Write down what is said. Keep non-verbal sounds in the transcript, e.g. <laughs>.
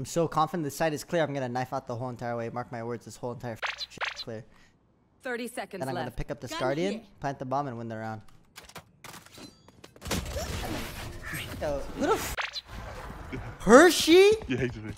I'm so confident the site is clear. I'm gonna knife out the whole entire way. Mark my words, this whole entire shit is clear. 30 seconds Then I'm gonna pick up this Gun guardian, here. plant the bomb, and win the round. who Yo, little <laughs> Hershey? You hated me.